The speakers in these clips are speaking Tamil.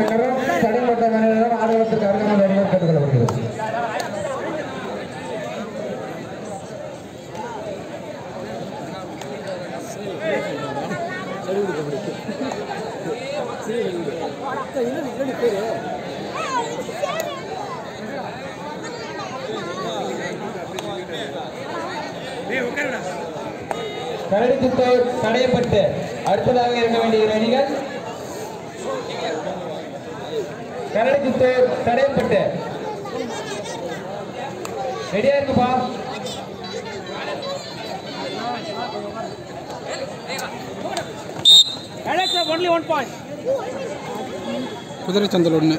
நடுவரும் தடைப்பட்ட மனிதரும் ஆதரவத்திற்கு அருகாமல் வருமாறு கேட்டுக்கொள்ளப்படுகிறது கரடிக்குத்தோர் தடையப்பட்டு அடுத்ததாக இருக்க வேண்டிய அணிகள் கரடிக்குத்தோர் தடையப்பட்டு. ரெடியா இருக்குப்பா. ஒன்லி ஒன் பாயிண்ட் குதிரை சந்தல் ஒன்று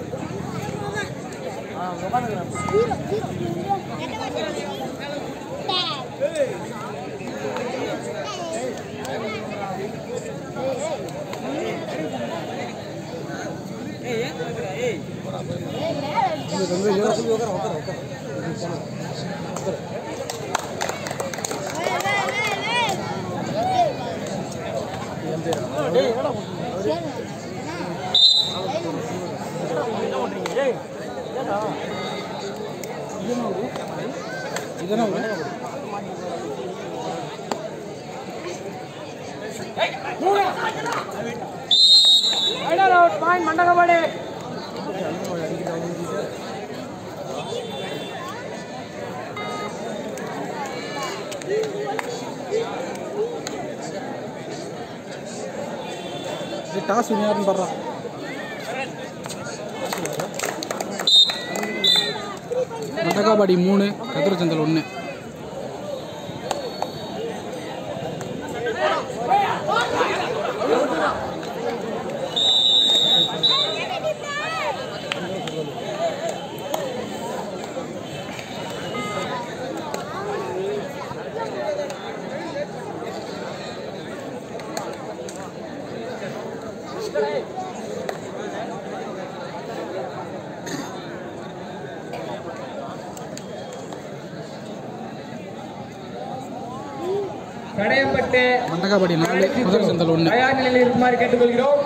ಇದನ್ನ அவுட் மண்டகபாடி டாஸ் யாருன்னு படுறான் மண்டகாபாடி மூணு கதிரச்சந்தல் ஒன்று தடையப்பட்டு மண்டகாபாடி நாலு குதிரை சந்தல் ஒன்று தயார் நிலையில் இருக்குமாறு கேட்டுக்கொள்கிறோம்.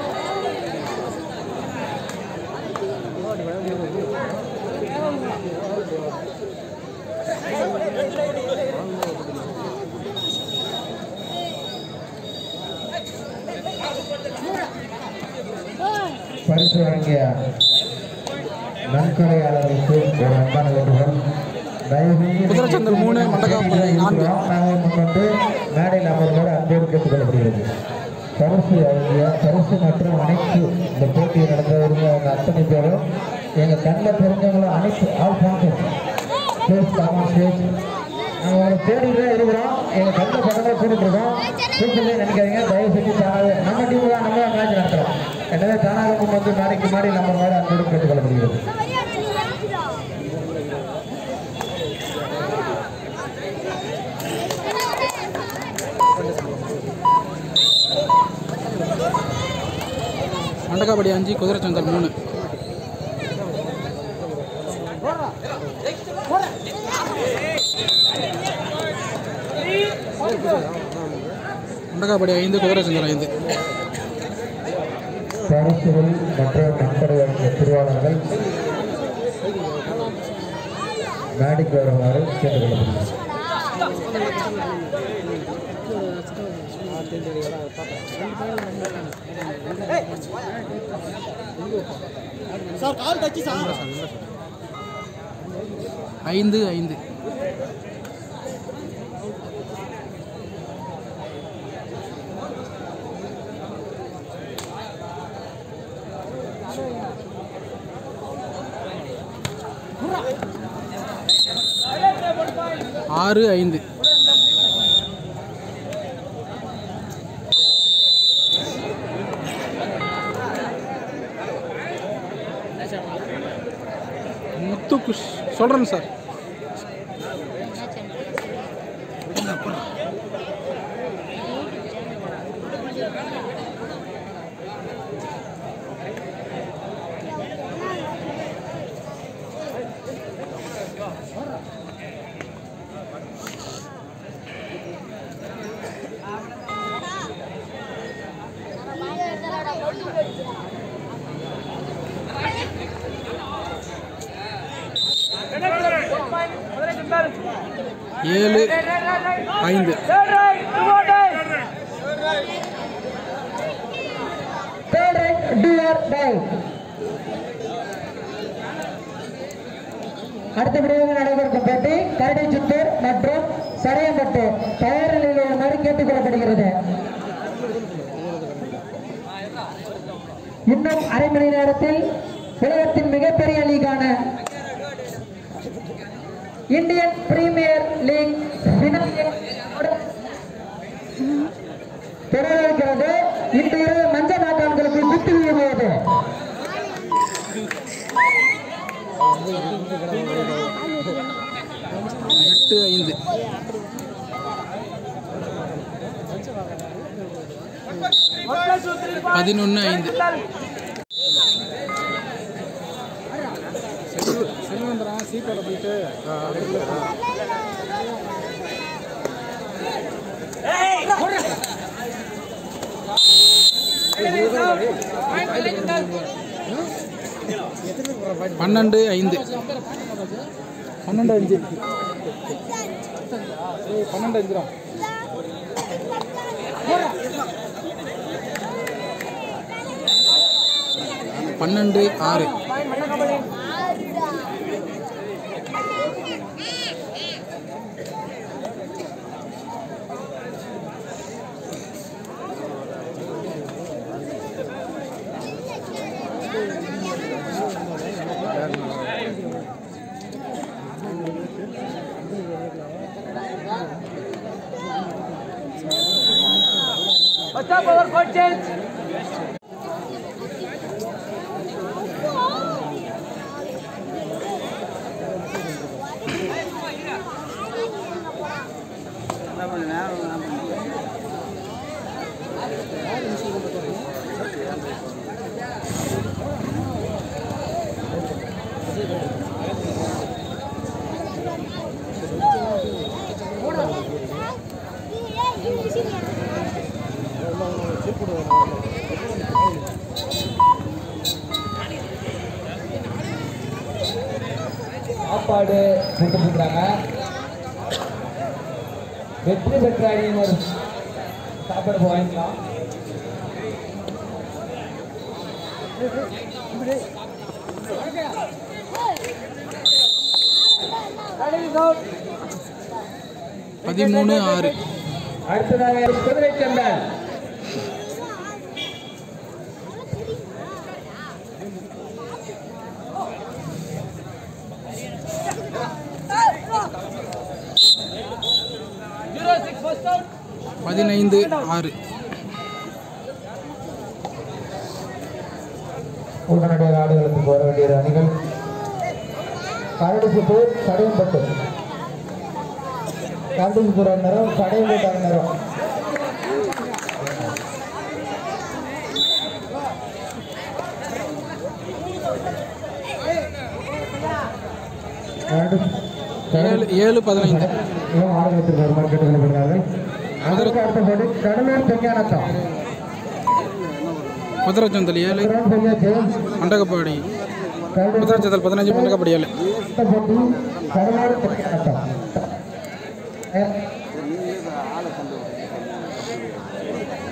பரிசு வழங்கிய நன்கொடையாளர்களுக்கு ஒரு அன்பான வேண்டுகோள். தயவுசெய்து குதிரைச்சந்தல் மூணு, மண்டகாபாடி நான்கு. முன்வந்து மேடையில் அமர்வோடு அன்போடு கேட்டுக்கொள்ளப்படுகிறது. பரிசு வழங்கிய பரிசு மற்றும் அனைத்து இந்த போட்டி நடந்தவர்கள் அவங்க அத்தனை பேரும் எங்கள் கண்ணில் தெரிஞ்சவங்களும் அனைத்து all function please common stage நாங்கள் உங்களை தான் இருக்கிறோம். எங்கள் கண்ணில் படங்களை போட்டுட்டு இருக்கோம். சூப்பர்லேயே நினைக்காதீங்க. தயவு செஞ்சு தானாக நம்ம டீம் தான் நம்ம மேட்ச் நடத்துகிறோம் எனவே தானாக வந்து மேடைக்கு மாடி நம்ம மேலே அன்போடு கேட்டுக்கொள்ள முடிகிறது. மண்டகாபடி அஞ்சு குதிரை சந்தல் மூணு. மண்டகாபடி ஐந்து குதிரை சந்தல் ஐந்து. பரிசுகள் மற்றும் வழங்கிய திருவாளர்கள் மேடைக்கு வருமாறு கேட்டுக்கொள்ளப்படுகிறது ஐந்து ஐந்து. ஆறு ஐந்து. முத்து குஷ் சொல்கிறேன் சார். டிஆர் டை அடுத்தபடியாக நடைபெறும் போட்டி கரடி சித்தூர் மற்றும் சரையம்பட்டு. தயார் நிலையில் உள்ளமாறு கேட்டுக் கொள்ளப்படுகிறது. இன்னும் அரை மணி நேரத்தில் உலகத்தின் மிகப்பெரிய லீகான இந்தியன் பிரீமியர் லீக் தொடர்கிறது இன்று இரவு மஞ்சள் நாட்டான்களுக்கு சுத்தி வீழ்வது எட்டு ஐந்து. பதினொன்று ஐந்து. செல்வந்திரா சீப்பாட போயிட்டு பன்னெண்டு ஐந்து. பன்னெண்டு அஞ்சு. பன்னெண்டு அஞ்சு தான் பன்னெண்டு ஆறு. சாப்பாடு கொடுத்துட்டு இருக்காங்க வெற்றி பெற்ற அணியினர் சாப்பாடு வாங்கிக்கலாம். பதிமூணு ஆறு. அடுத்ததாக குதிரை சந்தன் பதினைந்து ஆறு. உடனடியாக ஆடுகளுக்கு வர வேண்டிய அணிகள். கரடிசுத்தூர் கடையம்பட்டு. கரடிசுத்தூர் அண்ணரும் கடையம்பட்டு அண்ணரும் ஏழு பதினைந்து. ஆடுகளத்திற்கு வருமாறு கேட்டுக்கொள்ளப்படுகிறார்கள். அதற்கு அடுத்த போட்டி கடலூர் பெஞ்ஞானத்தம் மதுரச்சந்தல் ஏழு மண்டகப்பாடி கடலூர் மதுரச்சந்தல் பதினஞ்சு மண்டகப்பாடி ஏழு.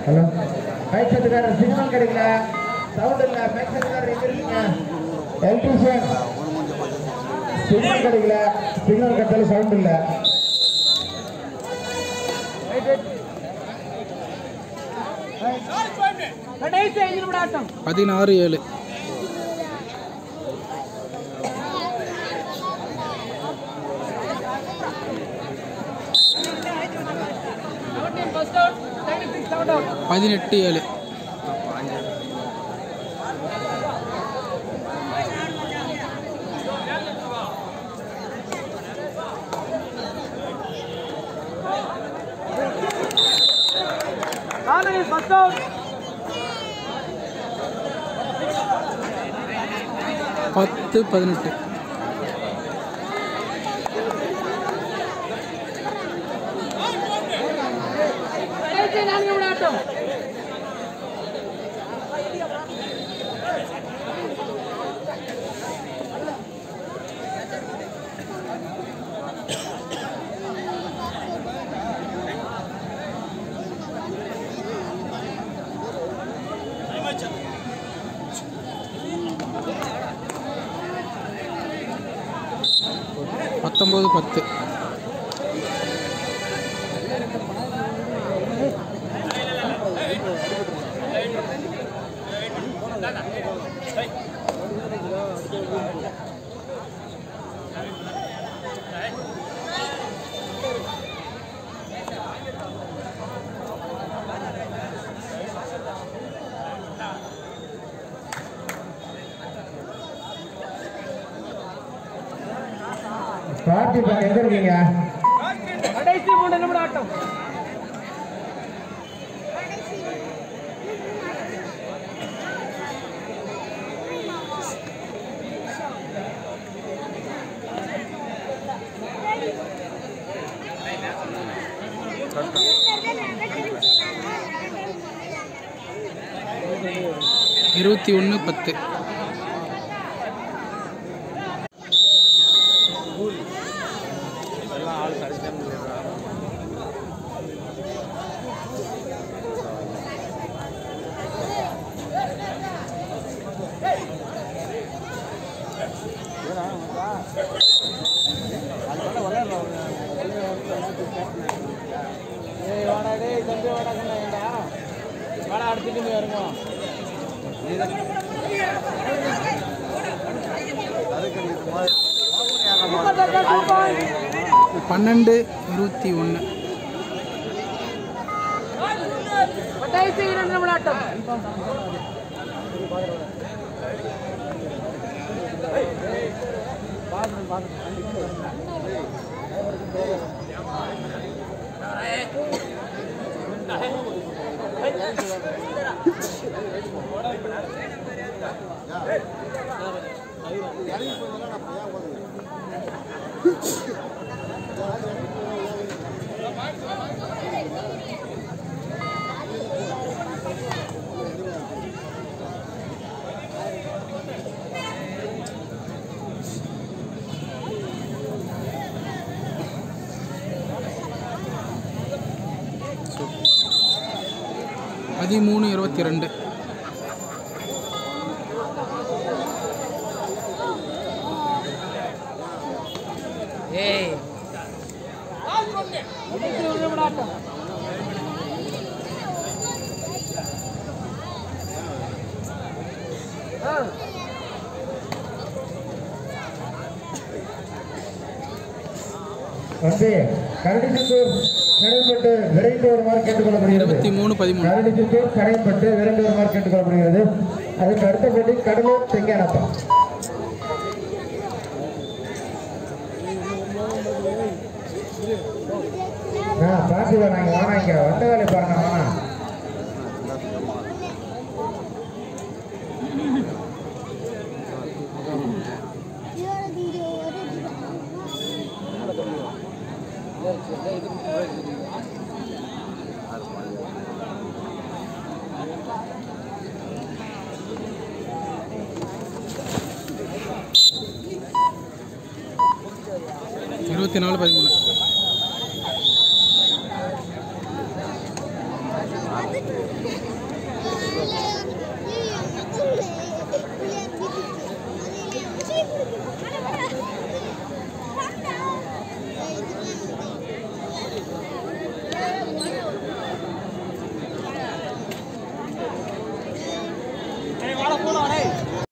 ஹலோ மைக் செட்டுக்காரர் சிக்னல் கிடைக்கல சவுண்ட் இல்ல மைக் செட்டுக்காரர் எங்க இருக்கீங்க? எலக்ட்ரிஷியன் சிக்னல் கிடைக்கல சிக்னல் கட்டல சவுண்ட் இல்ல. பதினாறு ஏழு. பதினெட்டு ஏழு. பத்து பதினெட்டு. பத்தொம்போது பத்து பார்த்திபன் எங்க இருக்கீங்க கடைசி மூணு நிமிடம் ஆட்டம் இருபத்தி ஒன்று பத்து. பன்னெண்டு இருபத்தி ஒன்று கடைசி இரண்டு நிமிடம் ஆட்டம் பதிமூணு இருபத்தி ரெண்டு கடைசி ஒரு நிமிடம் ஆட்டம் வந்து கரடிச்சுத்தூர் கடைப்பட்டு விரைந்து வருமாறு கேட்டுக்கொள்ளப்படுகிறது கரடிச்சுத்தூர் கடைப்பட்டு விரைந்து வருமாறு கேட்டுக்கொள்ளப்படுகிறது அதுக்கு அடுத்தபடி கடலூர் செங்கானப்பா ஆ பார்த்து நாங்க வாங்க இங்க வந்த வேலை பாருங்க வாங்க. இருபத்தி நாலு பதிமூணு